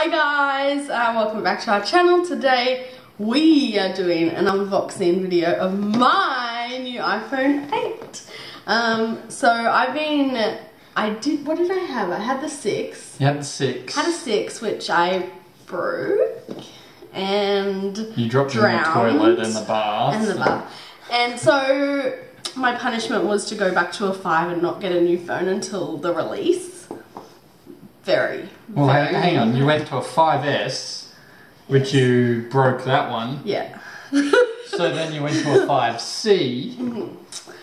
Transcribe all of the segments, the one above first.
Hi guys, uh, welcome back to our channel. Today we are doing an unboxing video of my new iPhone 8. Um, so I've been, I did, what did I have? I had the 6. You had the 6. Had a 6 which I broke and You dropped it in the toilet and the bath. and the bath. And so my punishment was to go back to a 5 and not get a new phone until the release. Very, well, very hang, on. You went to a 5S, which you broke that one. Yeah. So then you went to a 5C.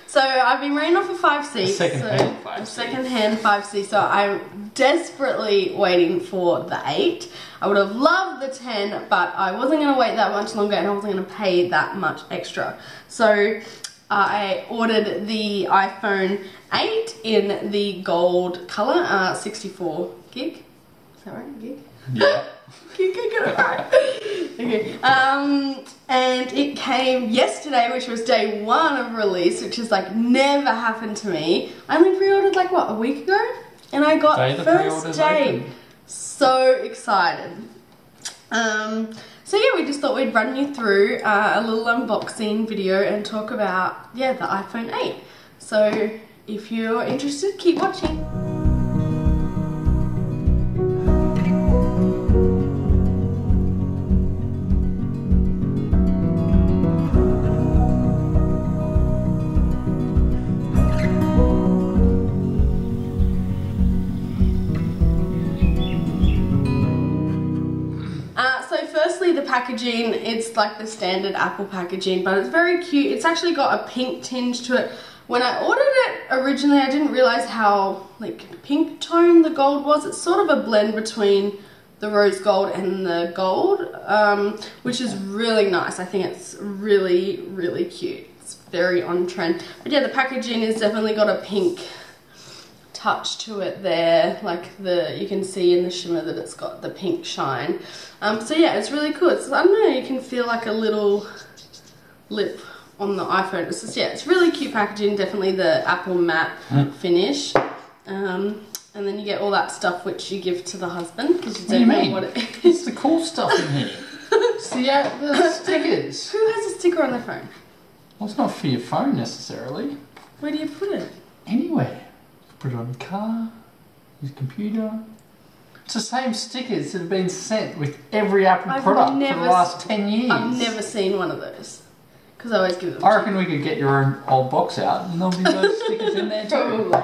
So I've been rating off a 5C. A second-hand so, 5C. A second-hand 5C. So I'm desperately waiting for the 8. I would have loved the 10, but I wasn't going to wait that much longer and I wasn't going to pay that much extra. So I ordered the iPhone 8 in the gold color, uh, 64 gig. Is that right? Gig? Yeah. gig, gig, get it right. okay. Um, and it came yesterday, which was day one of release, which has like never happened to me. I only pre-ordered like what a week ago, and I got Day first day. open. So excited. Um, so yeah, we just thought we'd run you through uh, a little unboxing video and talk about yeah the iPhone 8. So if you're interested, keep watching. Packaging, it's like the standard Apple packaging, but it's very cute. It's actually got a pink tinge to it. When I ordered it originally, I didn't realize how like pink tone the gold was. It's sort of a blend between the rose gold and the gold, um, which is really nice. I think it's really, really cute. It's very on trend. But yeah, the packaging has definitely got a pink touch to it there like the you can see in the shimmer that it's got the pink shine um, so yeah it's really cool it's I don't know you can feel like a little lip on the iPhone it's just yeah it's really cute packaging definitely the apple matte finish um, and then you get all that stuff which you give to the husband because you What do you don't know mean? what it It's the cool stuff in here. The, uh, the stickers. who has a sticker on their phone Well, it's not for your phone necessarily. where do you put it Anywhere. Put it on car, your computer. It's the same stickers that have been sent with every Apple I've product for the last 10 years. I've never seen one of those because I always give them I reckon we could get your own old box out and there'll be those stickers in there too. Probably.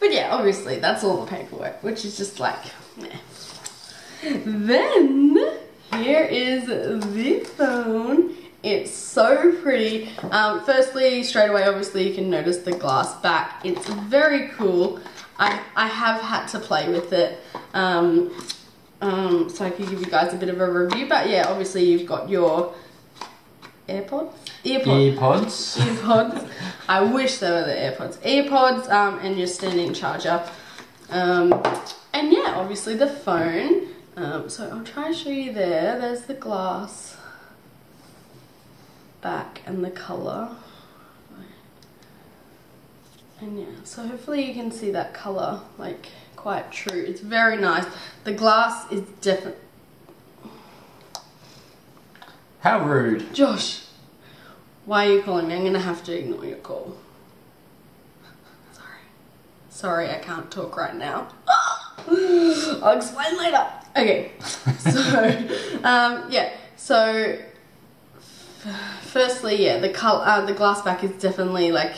But yeah, obviously, that's all the paperwork, which is just like, meh. Then, here is the phone. It's so pretty. Um, firstly, straight away, obviously, you can notice the glass back. It's very cool. I, I have had to play with it. Um, um, so I can give you guys a bit of a review. But yeah, obviously, you've got your AirPods? Earpods Earpods. earpods. I wish they were the AirPods. AirPods um, and your standing charger. Um, and yeah, obviously the phone. Um, so I'll try and show you there. There's the glass back and the colour. And yeah, so hopefully you can see that colour like quite true. It's very nice. The glass is different. How rude. Josh, why are you calling me? I'm gonna have to ignore your call. Sorry. Sorry, I can't talk right now. I'll explain later. Okay, so, um, yeah, so, firstly, yeah, the color, uh, the glass back is definitely like,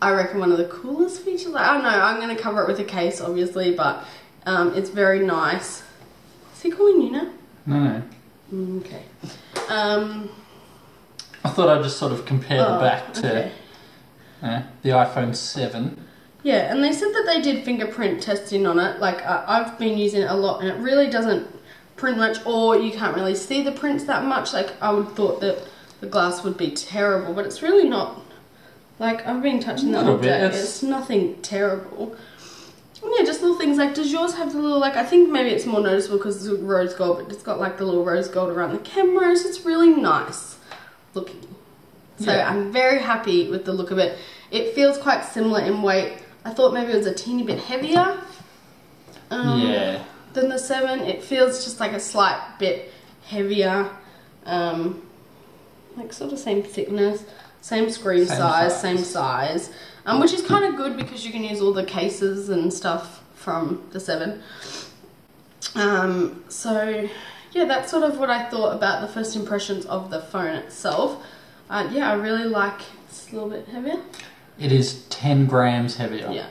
I reckon one of the coolest features. I don't know, I'm gonna cover it with a case, obviously, but um, it's very nice. Is he calling you now? No, no. Mm, Okay. Um, I thought I'd just sort of compare the oh, back to okay. uh, the iPhone 7. Yeah, and they said that they did fingerprint testing on it. Like, uh, I've been using it a lot, and it really doesn't print much, or you can't really see the prints that much. Like, I would thought that the glass would be terrible, but it's really not. Like, I've been touching that Little all bit, day. it's- It's nothing terrible. And yeah, just little things like, does yours have the little, like, I think maybe it's more noticeable because it's rose gold, but it's got like the little rose gold around the cameras. It's really nice looking. So Yeah. I'm very happy with the look of it. It feels quite similar in weight. I thought maybe it was a teeny bit heavier. Um, yeah. Than the 7. It feels just like a slight bit heavier. Um, like sort of same thickness, same screen Same size, size. same size. Um, which is kind of good because you can use all the cases and stuff from the 7. Um, so yeah, that's sort of what I thought about the first impressions of the phone itself. Uh, yeah, I really like it's a little bit heavier. It is 10 grams heavier. Yeah.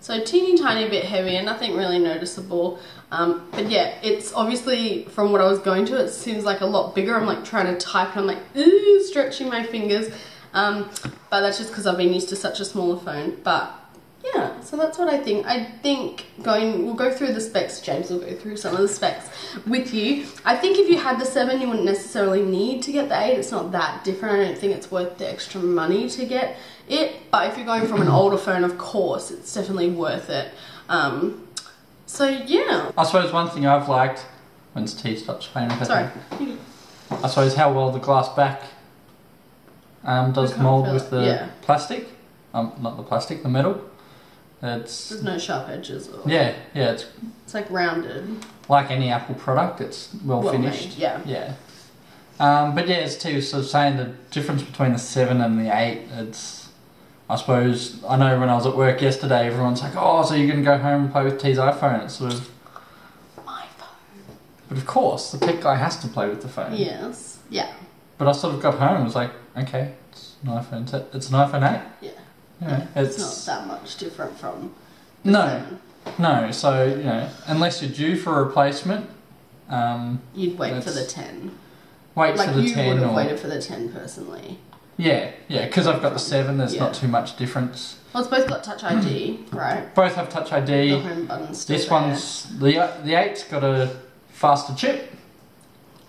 So teeny tiny bit heavier, nothing really noticeable. Um, but yeah, it's obviously from what I was going to, it seems like a lot bigger. I'm like trying to type and I'm like, ooh, stretching my fingers. Um, but that's just because I've been used to such a smaller phone. But yeah, so that's what I think. I think going, we'll go through the specs. James will go through some of the specs with you. I think if you had the 7, you wouldn't necessarily need to get the 8. It's not that different. I don't think it's worth the extra money to get it. But if you're going from an older phone, of course, it's definitely worth it. Um, so yeah. I suppose one thing I've liked, when's T stops playing with Sorry. I suppose how well the glass back um, does mould with the Yeah. plastic. Um, not the plastic, the metal. It's There's no sharp edges. Or, yeah, yeah. It's It's like rounded. like any Apple product. It's well, Well finished. made, yeah. Yeah. Um, but yeah, as T was sort of saying, the difference between the seven and the eight, it's. I suppose I know when I was at work yesterday, everyone's like, "Oh, so you're gonna go home and play with T's iPhone?" It's sort of, My phone. but of course, the tech guy has to play with the phone. Yes. Yeah. But I sort of got home and was like, "Okay, it's an iPhone. It's an iPhone eight. Yeah. Yeah. know, It's, it's, not that much different from. no, 7. no. So you know, unless you're due for a replacement, um, You'd wait for the 10. wait Like for the you would ten have or waited for the 10 personally. Yeah, yeah. Because I've got the seven. There's Yeah. not too much difference. Well, it's both got Touch ID, mm. right? Both have Touch ID. The home button's still This there. one's the the eight's got a faster chip,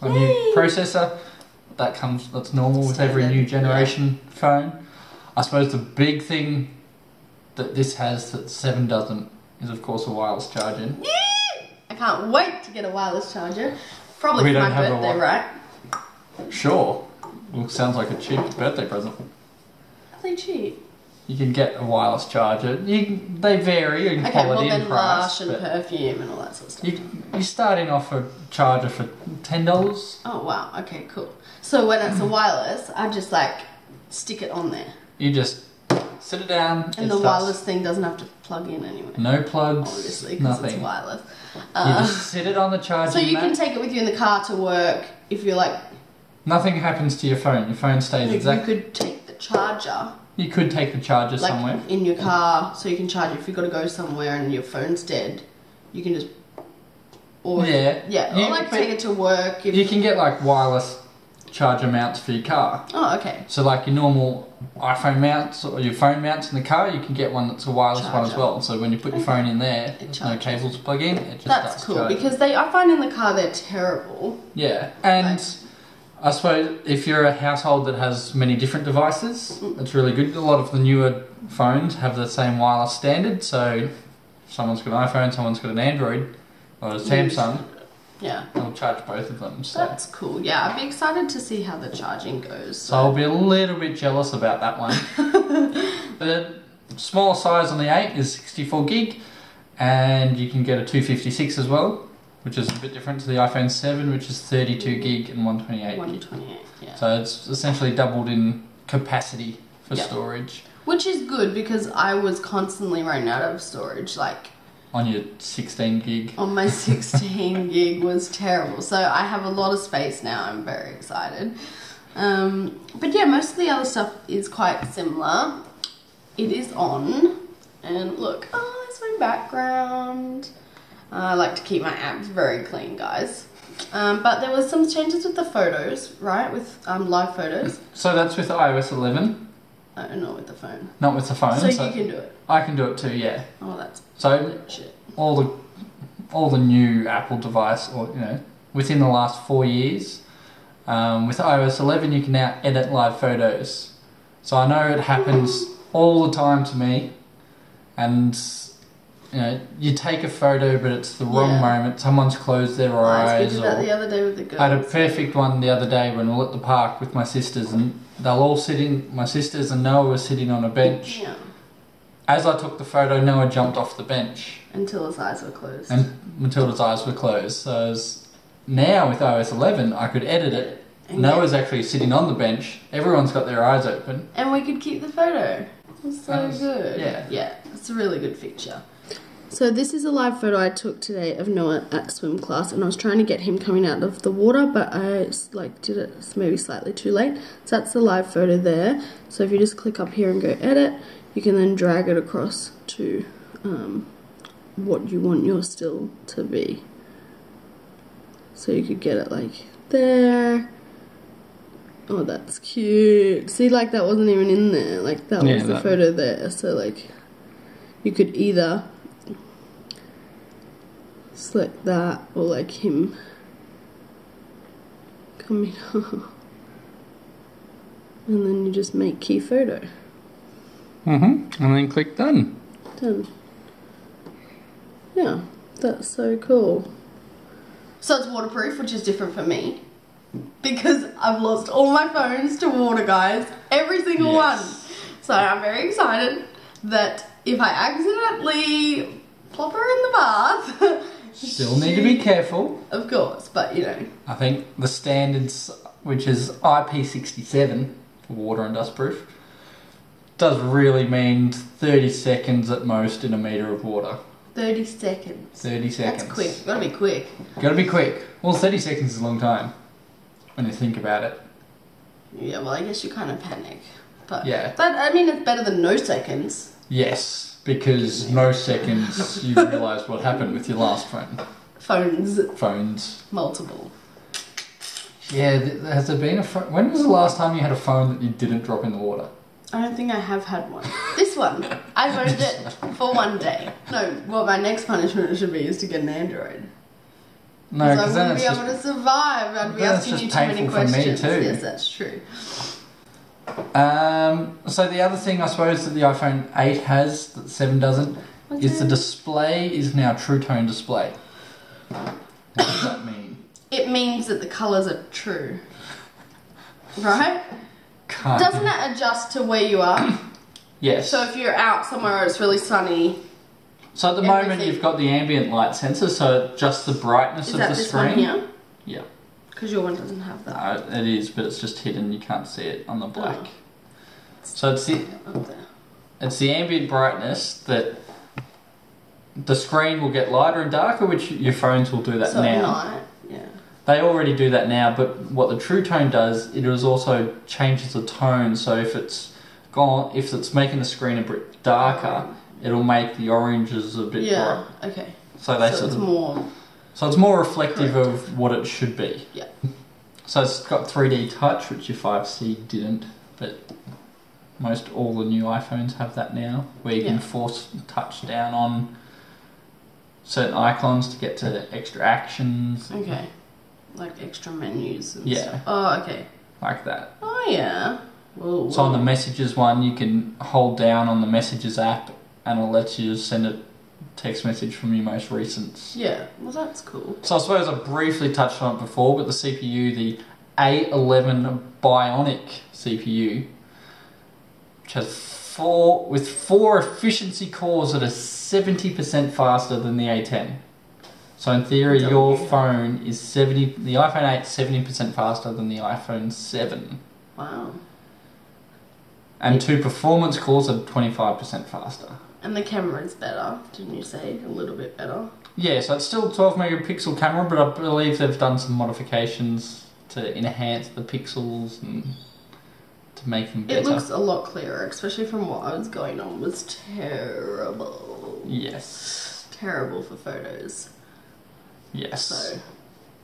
a new processor. That comes that's normal with every Standard, new yeah. generation phone. I suppose the big thing that this has that seven doesn't is of course a wireless charging. I can't wait to get a wireless charger. Probably We for my birthday, right? Sure, well, sounds like a cheap birthday present. Are they cheap? You can get a wireless charger. You, they vary in Okay, quality well then and price. And perfume and all that sort of stuff. you you starting off a charger for ten dollars. Oh wow, okay, cool. So when it's a wireless, I just like stick it on there. You just sit it down. And it the starts- wireless thing doesn't have to plug in anyway. No plugs. Obviously, because nothing. it's wireless. you Uh, just sit it on the charging so you mat. can take it with you in the car to work if you're like, Nothing happens to your phone. Your phone stays exactly. you could take the charger You could take the charger like somewhere. in your car so you can charge it if you've got to go somewhere and your phone's dead. You can just. Or, Yeah. Yeah, You- or like take it to work. You can get like wireless charger mounts for your car. oh, okay. So like your normal iPhone mounts or your phone mounts in the car, you can get one that's a wireless one as well. So when you put your phone in there, there's no cables to plug in. It just That's cool charging. because they. I find in the car they're terrible. Yeah, and Right. I suppose if you're a household that has many different devices, it's really good. A lot of the newer phones have the same wireless standard, so if someone's got an iPhone, someone's got an Android, or a Samsung, Yeah, they'll charge both of them. So, that's cool. Yeah, I'd be excited to see how the charging goes. so I'll be a little bit jealous about that one. the smaller size on the 8 is 64 gig, and you can get a 256 as well, which is a bit different to the iPhone 7, which is 32 gig and 128 gig. 128, yeah. So it's essentially doubled in capacity for Yeah. storage Which is good because I was constantly running out of storage. Like on your 16 gig. on my 16 gig was terrible. So I have a lot of space now. I'm very excited. Um, but yeah, most of the other stuff is quite similar. It is on, and look, oh, there's my background. I like to keep my apps very clean, guys. Um, but there was some changes with the photos, right? With um, live photos. So that's with iOS 11, I don't know with the phone. not with the phone. So So, you can do it. I can do it too. Yeah. Oh, that's So shit. all the all the new Apple device, or you know, within the last four years, um, with iOS 11, you can now edit live photos. So I know it happens all the time to me, and you know, you take a photo, but it's the wrong Yeah. moment. Someone's closed their eyes, did that the other day with the girls. I had a perfect one the other day when we were at the park with my sisters, and they'll all sit in. My sisters and Noah were sitting on a bench, Yeah. as I took the photo, Noah jumped off the bench Until his eyes were closed. and Matilda's eyes were closed. So as now with iOS 11, I could edit it. And Noah's actually sitting on the bench. Everyone's got their eyes open. And we could keep the photo. It's so was- good. yeah. Yeah, it's a really good feature. So this is a live photo I took today of Noah at swim class, and I was trying to get him coming out of the water, but I like did it maybe slightly too late. So that's the live photo there. So if you just click up here and go edit, you can then drag it across to um, what you want your still to be. So you could get it like there. Oh, that's cute. See, like that wasn't even in there. Like that Yeah, was the that- photo there. So like, you could either select that or like him coming up, and then you just make key photo. Mm-hmm. And then click done. Done. Yeah, that's so cool. So it's waterproof, which is different for me. Because I've lost all my phones to water, guys. Every single Yes. one. So I'm very excited that if I accidentally plop her in the bath. Still need to be careful. Of course, but you know. I think the standards, which is IP67 for water and dust proof, does really mean 30 seconds at most in a metre of water. 30 seconds. 30 seconds. That's quick. Gotta be quick. Gotta be quick. Well, 30 seconds is a long time when you think about it. Yeah, well, I guess you kind of panic. But Yeah. But I mean, it's better than no seconds. Yes, because no seconds you realise what happened with your last phone. Phones, Phones. multiple. Yeah, th- has there been a phone? When was the last time you had a phone that you didn't drop in the water? I don't think I have had one. This one, I've owned it for one day. No, what my next punishment should be is to get an Android. No, I because then wouldn't be just able to survive. I'd be asking you just too many painful for me questions. too. Yes, that's true. Um, so the other thing I suppose that the iPhone 8 has that 7 doesn't What's is the display is now True Tone display. What does that mean? It means that the colours are true. Right? Can't. Doesn't it adjust to where you are? Yes. So if you're out somewhere where it's really sunny, So at the moment you've got the ambient light sensor, so just the brightness is of that the this screen. one here? Yeah. Because your one doesn't have that. Uh, it is, but it's just hidden. You can't see it on the black. Oh. So it's the it's the ambient brightness that the screen will get lighter and darker, which your phones will do that So now. yeah. They already do that now, but what the True Tone does, it is also changes the tone. So if it's gone, if it's making the screen a bit darker, it'll make the oranges a bit Yeah. bright. Okay. So they so sort it's of, more. So it's more reflective Correct. of what it should be. Yeah. So it's got 3D touch, which your 5C didn't, but most all the new iPhones have that now, where you Yeah. can force touch down on certain icons to get to extra actions, Okay. Like extra menus and Yeah. stuff. Oh, okay. like that. Oh, yeah. Whoa, So on the messages one, you can hold down on the messages app, and it lets you send a text message from your most recent. Yeah. Well, that's cool. So I suppose I briefly touched on it before, but the CPU, the A11 Bionic CPU, which has four with four efficiency cores that are seventy percent faster than the A10. So in theory, your phone is seventy. The iPhone 8 is seventy percent faster than the iPhone 7. Wow. And two performance cores are 25% faster. And the camera is better, didn't you say? A little bit better. Yeah, so it's still 12 megapixel camera, but I believe they've done some modifications to enhance the pixels and to make them better. It looks a lot clearer, especially from what I was going on was terrible. Yes. Terrible for photos. Yes. So,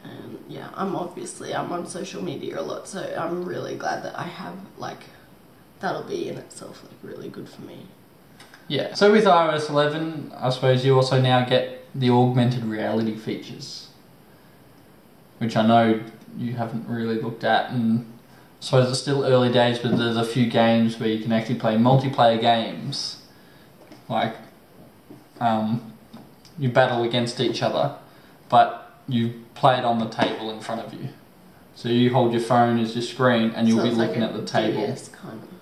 and yeah, I'm obviously I'm on social media a lot, so I'm really glad that I have like that'll be in itself like really good for me. Yeah. So with iOS 11, I suppose you also now get the augmented reality features, which I know you haven't really looked at, and I suppose it's still early days, but there's a few games where you can actually play multiplayer games, like um, you battle against each other, but you play it on the table in front of you. So you hold your phone as your screen, and you'll be like looking a at the table. DS kind of.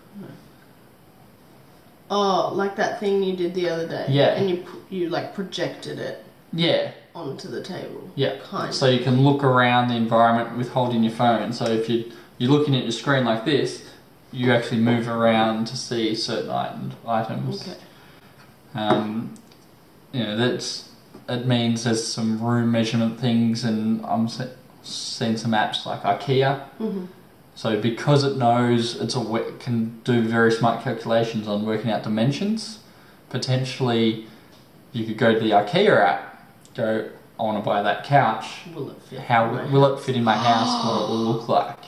Oh, like that thing you did the other day. Yeah. And you you like projected it Yeah, onto the table. yeah. Kind. So you can look around the environment with holding your phone. So if you you're looking at your screen like this, you actually move around to see certain items. Okay. Um, you know that's it means there's some room measurement things, and I'm se- seeing some apps like IKEA. Mhm. So because it knows it's a we- can do very smart calculations on working out dimensions, potentially you could go to the IKEA app, go I want to buy that couch. Will it fit? How in my will it fit in my house? What it will look like?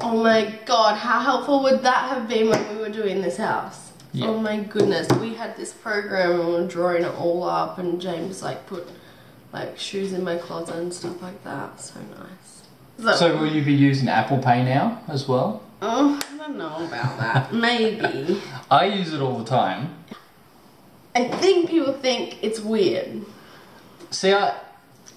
Oh my god, how helpful would that have been when we were doing this house? Yeah. Oh my goodness, we had this program and we were drawing it all up, and James like put like shoes in my closet and stuff like that. So nice. So will you be using Apple Pay now as well? oh, I don't know about that. Maybe. I use it all the time. I think people think it's weird. See, I,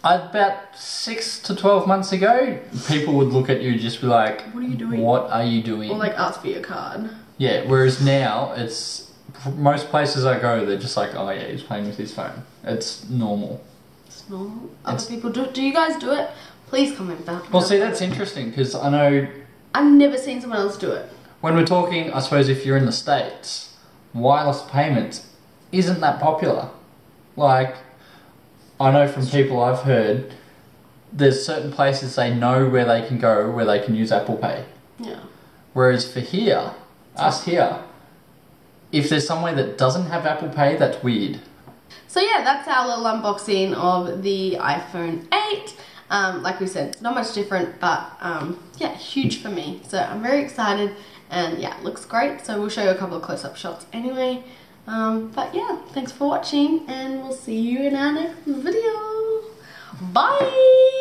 I about six to twelve months ago, people would look at you and just be like, What are you doing? "What are you doing?" Or like ask for your card. Yeah, whereas now it's most places I go, they're just like, oh yeah, he's playing with his phone. It's normal. It's normal. Other It's- people do. Do you guys do it? Please comment back. Well, see, that's interesting because I know I've never seen someone else do it. when we're talking, I suppose if you're in the states, wireless payments isn't that popular. Like, I know from people I've heard, there's certain places they know where they can go where they can use Apple Pay. Yeah. Whereas for here, us here, if there's somewhere that doesn't have Apple Pay, that's weird. So yeah, that's our little unboxing of the iPhone 8. Um, like we said, not much different, but um, yeah, huge for me. So I'm very excited, and yeah, looks great. So we'll show you a couple of close-up shots anyway. Um, but yeah, thanks for watching, and we'll see you in our next video. Bye.